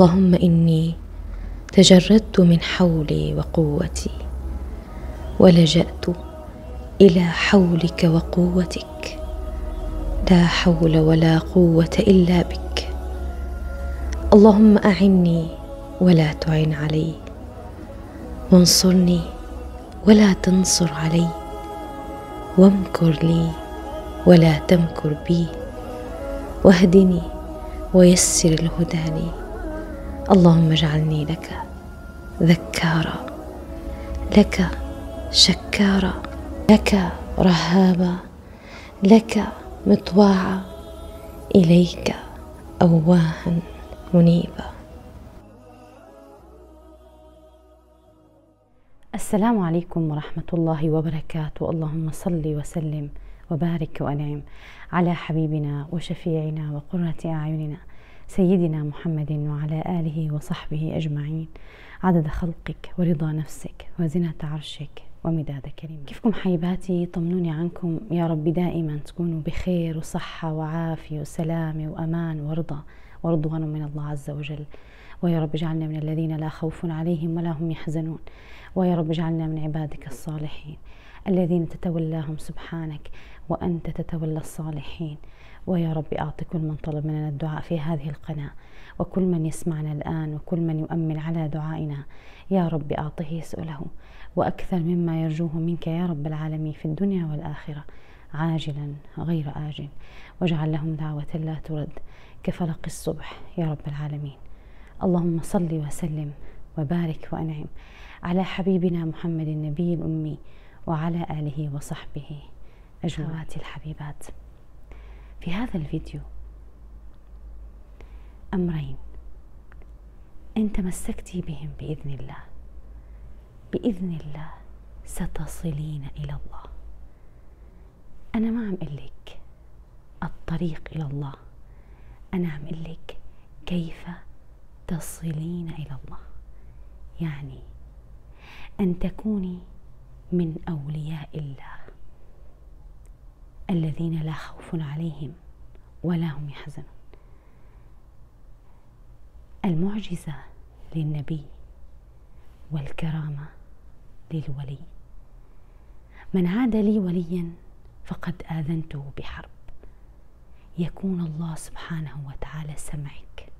اللهم إني تجردت من حولي وقوتي ولجأت إلى حولك وقوتك. لا حول ولا قوة إلا بك. اللهم أعني ولا تعن علي. وانصرني ولا تنصر علي. وامكر لي ولا تمكر بي. واهدني ويسر الهدى لي. اللهم اجعلني لك ذكارا لك شكارا لك رهابا لك مطواعا إليك أواها منيبا. السلام عليكم ورحمة الله وبركاته. اللهم صل وسلم وبارك وأنعم على حبيبنا وشفيعنا وقرة أعيننا. سيدنا محمد وعلى آله وصحبه أجمعين. عدد خلقك ورضا نفسك وزنة عرشك ومداد كلمة كيفكم حبيباتي؟ طمنوني عنكم. يا رب دائما تكونوا بخير وصحة وعافية وسلامة وأمان ورضا ورضوان من الله عز وجل. ويا رب اجعلنا من الذين لا خوف عليهم ولا هم يحزنون. ويا رب اجعلنا من عبادك الصالحين الذين تتولاهم سبحانك وأنت تتولى الصالحين. ويا رب أعط كل من طلب مننا الدعاء في هذه القناة وكل من يسمعنا الآن وكل من يؤمن على دعائنا. يا رب أعطه يسأله وأكثر مما يرجوه منك يا رب العالمين في الدنيا والآخرة. عاجلا غير آجل. واجعل لهم دعوة لا ترد. كفلق الصبح يا رب العالمين. اللهم صل وسلم وبارك وأنعم على حبيبنا محمد النبي الأمي وعلى آله وصحبه أجواتي الحبيبات. في هذا الفيديو. أمرين. إن تمسكتي بهم بإذن الله. بإذن الله ستصلين إلى الله. أنا ما عم لك الطريق إلى الله. أنا عم لك كيف تصلين إلى الله. يعني أن تكوني من أولياء الله الذين لا خوف عليهم ولا هم يحزنون. المعجزة للنبي والكرامة للولي. من عاد لي وليا فقد آذنته بحرب. يكون الله سبحانه وتعالى سمعك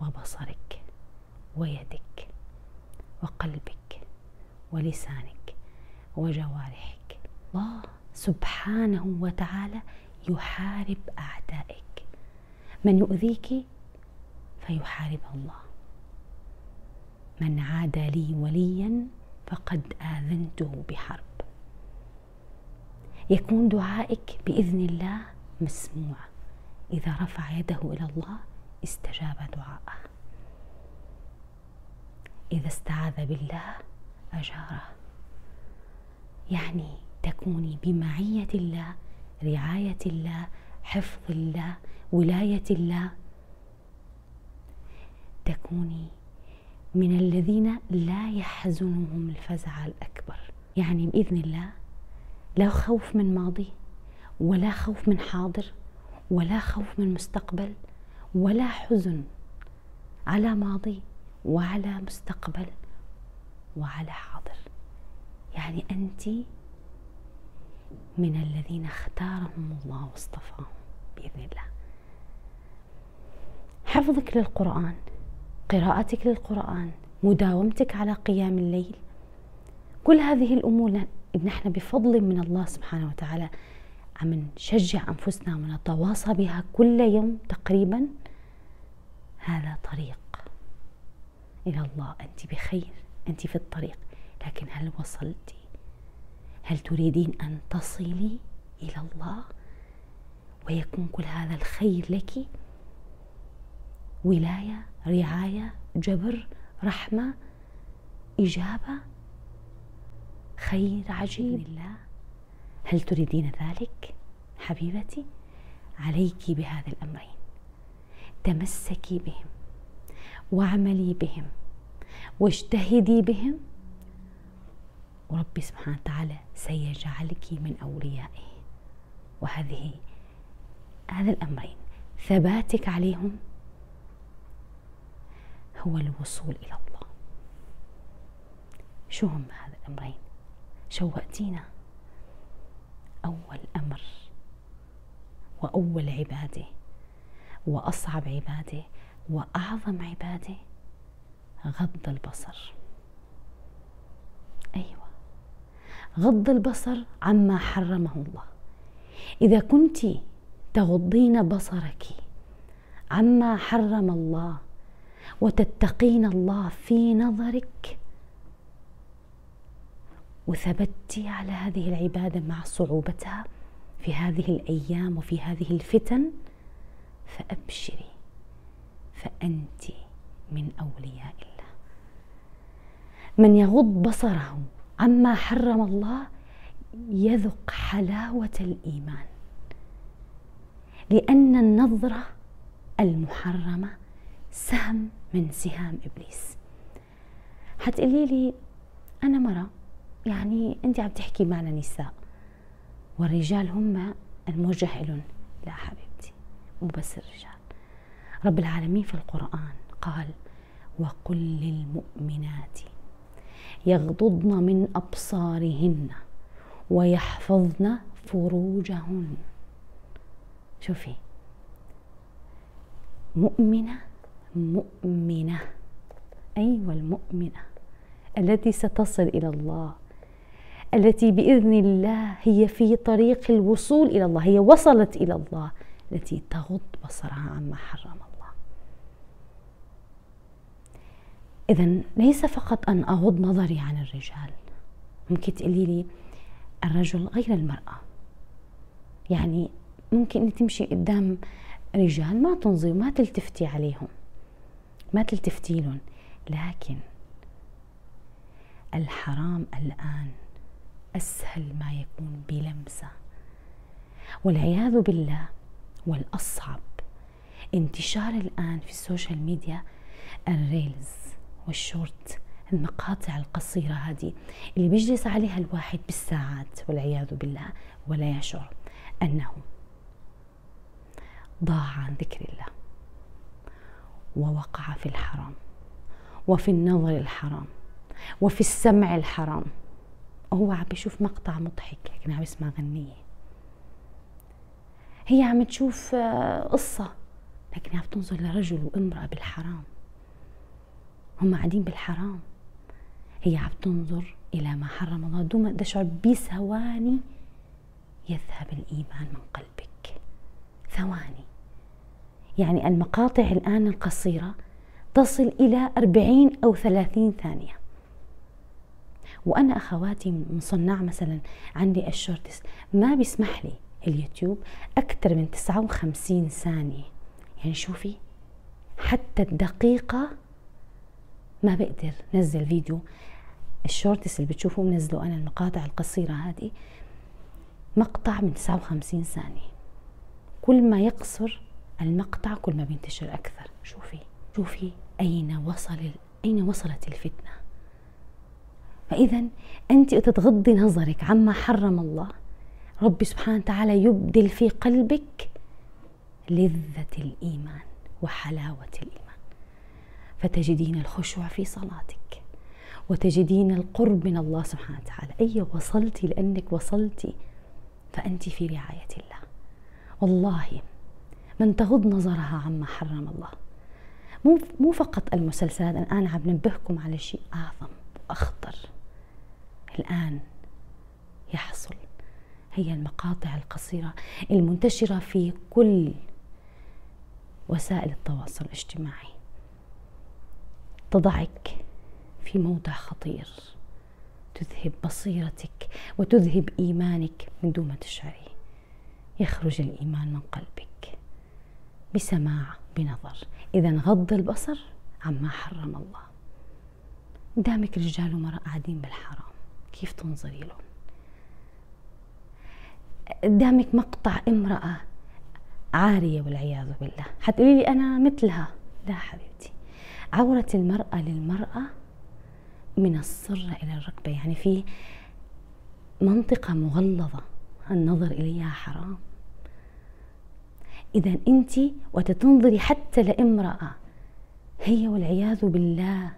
وبصرك ويدك وقلبك ولسانك وجوارحك. الله. سبحانه وتعالى يحارب أعدائك. من يؤذيك فيحاربه الله. من عاد لي وليا فقد آذنته بحرب. يكون دعائك بإذن الله مسموع. إذا رفع يده إلى الله استجاب دعاءه. إذا استعاذ بالله أجاره. يعني تكوني بمعية الله رعاية الله حفظ الله ولاية الله. تكوني من الذين لا يحزنهم الفزع الأكبر. يعني بإذن الله لا خوف من ماضي ولا خوف من حاضر ولا خوف من مستقبل ولا حزن على ماضي وعلى مستقبل وعلى حاضر. يعني أنت من الذين اختارهم الله واصطفاهم بإذن الله. حفظك للقرآن قراءتك للقرآن مداومتك على قيام الليل كل هذه الأمور نحن بفضل من الله سبحانه وتعالى عم نشجع أنفسنا ونتواصى بها كل يوم تقريبا؟ هذا طريق إلى الله. أنت بخير أنت في الطريق لكن هل وصلتي هل تريدين أن تصلي إلى الله ويكون كل هذا الخير لك؟ ولاية رعاية جبر رحمة إجابة خير عجيب. الله. هل تريدين ذلك؟ حبيبتي عليك بهذا الأمرين. تمسكي بهم واعملي بهم واجتهدي بهم وربي سبحانه وتعالى سيجعلك من أوليائه. وهذه هذا الأمرين. ثباتك عليهم هو الوصول إلى الله. شو هم هذا الأمرين؟ شوقتينا أول أمر وأول عبادة وأصعب عبادة وأعظم عبادة غض البصر. أيوة. غض البصر عما حرمه الله. إذا كنت تغضين بصرك عما حرم الله وتتقين الله في نظرك وثبت على هذه العبادة مع صعوبتها في هذه الأيام وفي هذه الفتن فأبشري فأنت من أولياء الله. من يغض بصره عما حرم الله يذق حلاوة الإيمان. لأن النظرة المحرمة سهم من سهام إبليس. حتقولي لي أنا مرة يعني انت عم تحكي معنا نساء والرجال هم الموجه لهم لا حبيبتي مو بس الرجال. رب العالمين في القرآن قال وقل للمؤمنات يغضضن من أبصارهن ويحفظن فروجهن. شوفي. مؤمنة مؤمنة. أيوة المؤمنة التي ستصل إلى الله التي بإذن الله هي في طريق الوصول إلى الله هي وصلت إلى الله التي تغض بصرها عما حرم الله. اذا ليس فقط أن أغض نظري عن الرجال. ممكن تقولي لي الرجل غير المرأة. يعني ممكن انك تمشي قدام رجال ما تنظري وما تلتفتي عليهم. ما تلتفتي لهم. لكن الحرام الآن أسهل ما يكون بلمسة. والعياذ بالله والأصعب. انتشار الآن في السوشيال ميديا ال reels. وال shorts المقاطع القصيرة هذه اللي بيجلس عليها الواحد بالساعات والعياذ بالله ولا يشعر أنه ضاع عن ذكر الله. ووقع في الحرام وفي النظر الحرام وفي السمع الحرام. هو عم بيشوف مقطع مضحك لكن عم يسمع غنية. هي عم تشوف آه، قصة لكن عم تنظر لرجل وامرأة بالحرام. هم قاعدين بالحرام. هي عم تنظر إلى ما حرم الله دون تشعر بثواني يذهب الإيمان من قلبك. ثواني. يعني المقاطع الآن القصيرة تصل إلى أربعين أو ثلاثين ثانية. وأنا أخواتي مصنع مثلا عندي الشورتس ما بيسمح لي اليوتيوب أكثر من 59 ثانية. يعني شوفي حتى الدقيقة ما بقدر نزل فيديو. الشورتس اللي بتشوفوه منزله أنا المقاطع القصيرة هذه مقطع من 59 ثانية. كل ما يقصر المقطع كل ما بينتشر أكثر. شوفي شوفي أين وصل أين وصلت الفتنة. فإذا أنت تتغضي نظرك عما حرم الله. ربي سبحانه وتعالى يبدل في قلبك لذة الإيمان وحلاوة الإيمان. فتجدين الخشوع في صلاتك. وتجدين القرب من الله سبحانه وتعالى. أي وصلتي لأنك وصلتي فأنت في رعاية الله. والله من تغض نظرها عما حرم الله. مو مو فقط المسلسلات. الآن عم ننبهكم على شيء أعظم وأخطر. الآن يحصل. هي المقاطع القصيرة المنتشرة في كل وسائل التواصل الاجتماعي. تضعك في موضع خطير. تذهب بصيرتك وتذهب إيمانك من دون ما تشعري. يخرج الإيمان من قلبك بسماع بنظر. إذا غض البصر عما حرم الله. قدامك رجال ومرأة قاعدين بالحرام كيف تنظري لهم؟ قدامك مقطع امرأة عارية والعياذ بالله. حتقولي لي أنا مثلها. لا حبيبتي. عورة المرأة للمرأة من السرة إلى الركبة. يعني في منطقة مغلظة النظر إليها حرام. إذا أنت وتتنظري حتى لامرأة هي والعياذ بالله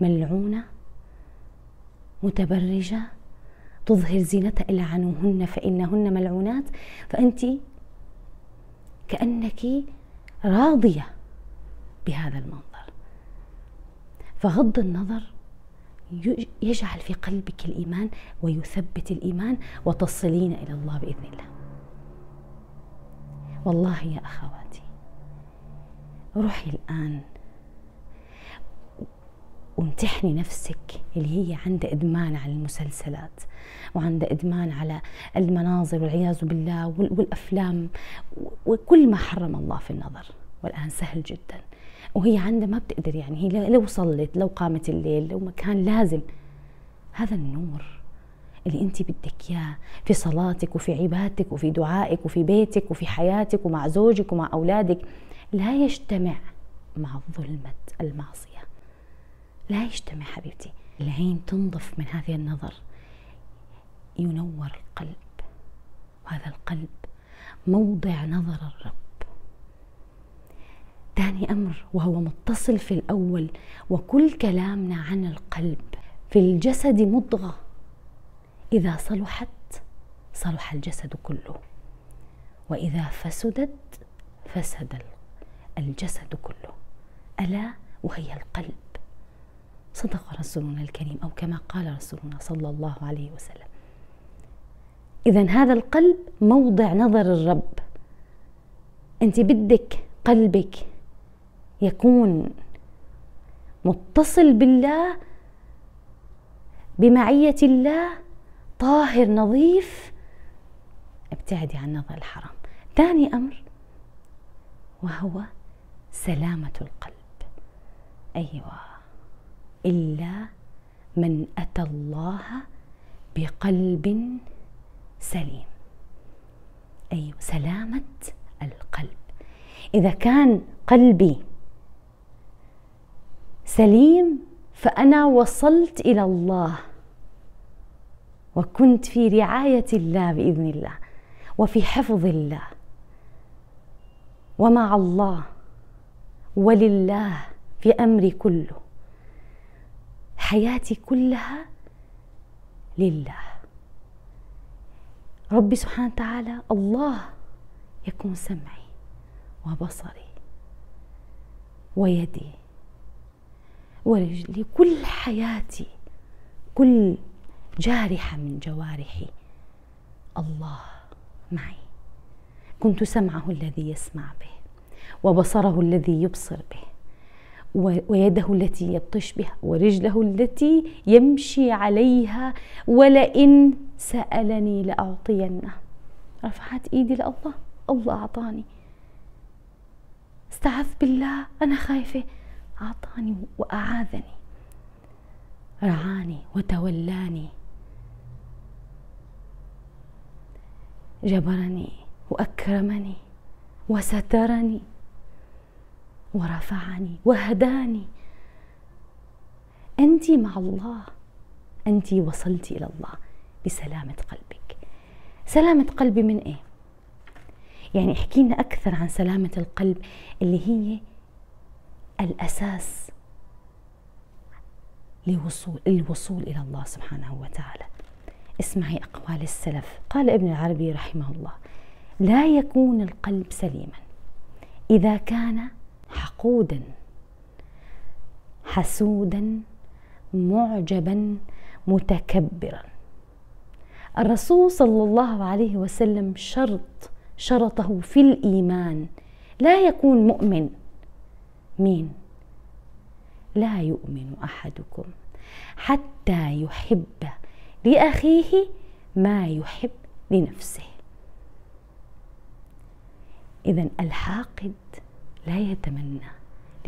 ملعونة متبرجة تظهر زينتها إلى عنوهن فإنهن ملعونات فأنت كأنك راضية بهذا المنظر فغض النظر يجعل في قلبك الإيمان ويثبت الإيمان وتصلين إلى الله بإذن الله. والله يا أخواتي روحي الآن وامتحني نفسك اللي هي عندها إدمان على المسلسلات وعندها إدمان على المناظر والعياذ بالله والأفلام وكل ما حرم الله في النظر. والآن سهل جدا. وهي عندها ما بتقدر يعني هي لو صلت لو قامت الليل لو ما كان لازم. هذا النور اللي انت بدك إياه في صلاتك وفي عبادتك وفي دعائك وفي بيتك وفي حياتك ومع زوجك ومع أولادك لا يجتمع مع ظلمة المعصية. لا يجتمع حبيبتي. العين تنظف من هذه النظر. ينور القلب. وهذا القلب موضع نظر الرب. ثاني أمر وهو متصل في الأول وكل كلامنا عن القلب. في الجسد مضغة. إذا صلحت صلح الجسد كله. وإذا فسدت فسد الجسد كله. ألا وهي القلب. صدق رسولنا الكريم أو كما قال رسولنا صلى الله عليه وسلم. إذا هذا القلب موضع نظر الرب. أنت بدك قلبك يكون متصل بالله بمعية الله طاهر نظيف. ابتعدي عن نظر الحرام. ثاني أمر وهو سلامة القلب. أيوة إلا من أتى الله بقلب سليم. أيوة سلامة القلب. إذا كان قلبي سليم فأنا وصلت إلى الله وكنت في رعاية الله بإذن الله وفي حفظ الله ومع الله ولله في أمري كله. حياتي كلها لله. ربي سبحانه وتعالى الله يكون سمعي وبصري ويدي. ورجلي كل حياتي كل جارحة من جوارحي. الله معي. كنت سمعه الذي يسمع به وبصره الذي يبصر به ويده التي يبطش بها ورجله التي يمشي عليها ولئن سألني لأعطينه. رفعت إيدي لله الله أعطاني. استعذ بالله أنا خايفة. أعطاني وأعاذني. رعاني وتولاني. جبرني وأكرمني وسترني ورفعني وهداني. أنت مع الله. أنت وصلت إلى الله بسلامة قلبك. سلامة قلبي من إيه؟ يعني احكي لنا أكثر عن سلامة القلب اللي هي الأساس لوصول الوصول إلى الله سبحانه وتعالى. اسمعي أقوال السلف. قال ابن العربي رحمه الله لا يكون القلب سليما. إذا كان حقودا حسودا معجبا متكبرا. الرسول صلى الله عليه وسلم شرط شرطه في الإيمان لا يكون مؤمن. مين؟ لا يؤمن أحدكم حتى يحب لأخيه ما يحب لنفسه. اذا الحاقد لا يتمنى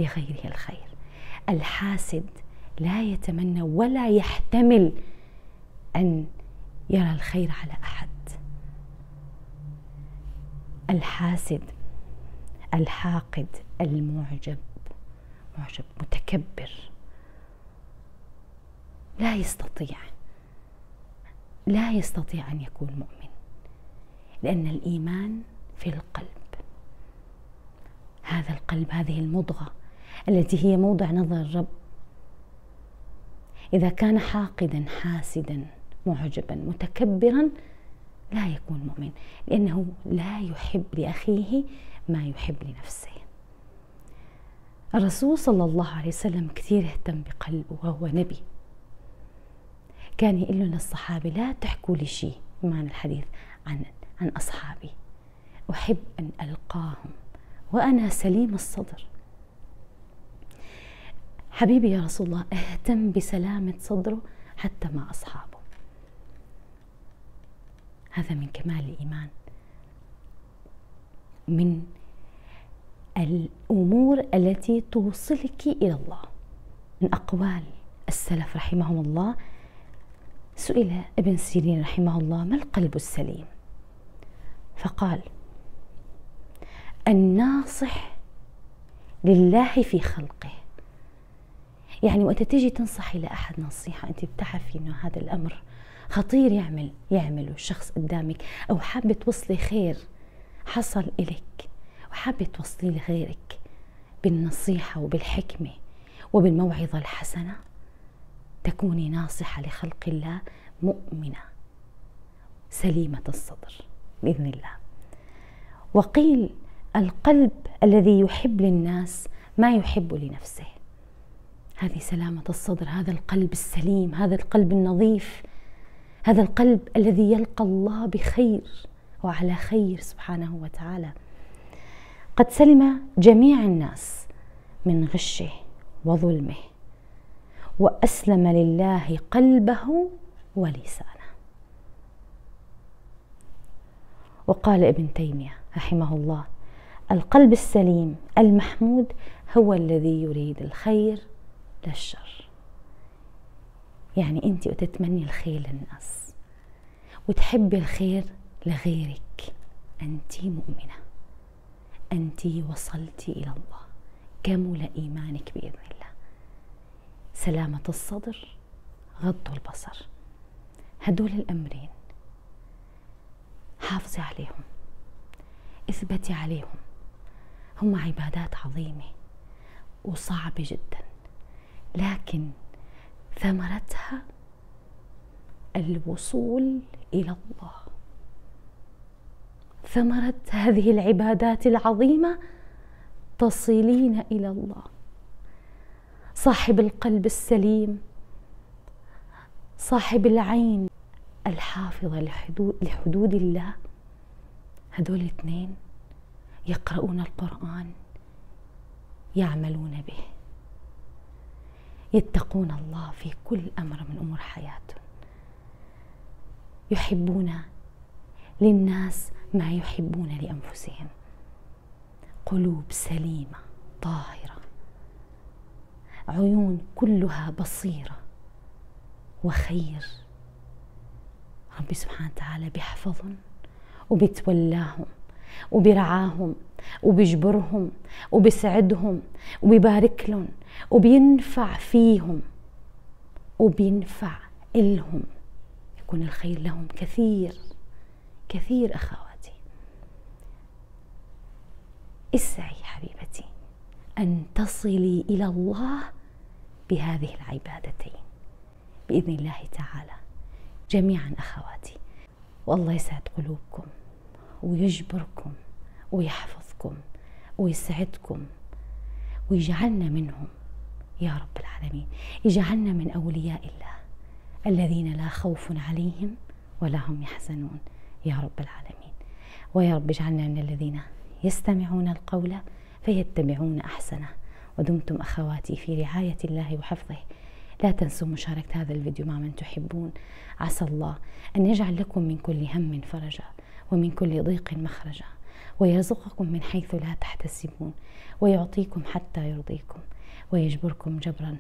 لغيره الخير. الحاسد لا يتمنى ولا يحتمل أن يرى الخير على أحد. الحاسد الحاقد المعجب معجب متكبر. لا يستطيع لا يستطيع أن يكون مؤمن لأن الإيمان في القلب. هذا القلب هذه المضغة التي هي موضع نظر الرب. إذا كان حاقدا حاسدا معجبا متكبرا لا يكون مؤمن لأنه لا يحب لأخيه ما يحب لنفسه. الرسول صلى الله عليه وسلم كثير اهتم بقلبه وهو نبي. كان يقول لنا الصحابة لا تحكوا لي شيء معنى الحديث عن عن أصحابي. أحب أن ألقاهم وأنا سليم الصدر. حبيبي يا رسول الله اهتم بسلامة صدره حتى مع أصحابه. هذا من كمال الإيمان. من الأمور التي توصلك إلى الله. من أقوال السلف رحمهم الله سئل ابن سيرين رحمه الله ما القلب السليم؟ فقال الناصح لله في خلقه. يعني وقت تيجي تنصحي لأحد نصيحة أنت بتعرفي أنه هذا الأمر خطير يعمل يعمله الشخص قدامك أو حابة توصلي خير حصل إلك وحابة توصلي لغيرك بالنصيحة وبالحكمة وبالموعظة الحسنة تكوني ناصحة لخلق الله مؤمنة سليمة الصدر بإذن الله. وقيل القلب الذي يحب للناس ما يحب لنفسه. هذه سلامة الصدر هذا القلب السليم هذا القلب النظيف هذا القلب الذي يلقى الله بخير وعلى خير سبحانه وتعالى. قد سلم جميع الناس من غشه وظلمه وأسلم لله قلبه ولسانه. وقال ابن تيمية رحمه الله القلب السليم المحمود هو الذي يريد الخير للشر يعني أنت وتتمني الخير للناس وتحبي الخير لغيرك. أنت مؤمنة. أنت وصلت إلى الله. كمل إيمانك بإذن الله. سلامة الصدر غض البصر. هدول الأمرين حافظي عليهم اثبتي عليهم. هم عبادات عظيمة وصعبة جدا لكن ثمرتها الوصول إلى الله. ثمرة هذه العبادات العظيمة تصلين إلى الله. صاحب القلب السليم صاحب العين الحافظة لحدود, لحدود الله. هدول الاثنين يقرؤون القرآن يعملون به. يتقون الله في كل أمر من أمور حياتهم. يحبون للناس ما يحبون لأنفسهم. قلوب سليمة طاهرة. عيون كلها بصيرة. وخير. ربي سبحانه وتعالى بيحفظهم وبيتولاهم وبيرعاهم وبيجبرهم وبيسعدهم وبيبارك لهم وبينفع فيهم وبينفع إلهم. يكون الخير لهم كثير كثير أخواتي. اسعي حبيبتي أن تصلي إلى الله بهذه العبادتين. بإذن الله تعالى. جميعا أخواتي والله يسعد قلوبكم ويجبركم ويحفظكم ويسعدكم ويجعلنا منهم يا رب العالمين. يجعلنا من أولياء الله الذين لا خوف عليهم ولا هم يحزنون يا رب العالمين. ويا رب اجعلنا من الذين يستمعون القول فيتبعون أحسنه. ودمتم أخواتي في رعاية الله وحفظه. لا تنسوا مشاركة هذا الفيديو مع من تحبون. عسى الله أن يجعل لكم من كل هم فرجا ومن كل ضيق مخرجا. ويرزقكم من حيث لا تحتسبون. ويعطيكم حتى يرضيكم. ويجبركم جبرا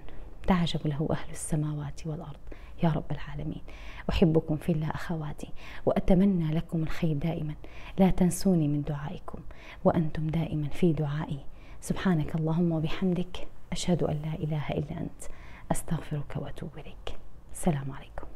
تعجب له أهل السماوات والأرض. يا رب العالمين. أحبكم في الله أخواتي وأتمنى لكم الخير دائما. لا تنسوني من دعائكم وأنتم دائما في دعائي. سبحانك اللهم وبحمدك أشهد أن لا إله إلا أنت أستغفرك وأتوب إليك. السلام عليكم.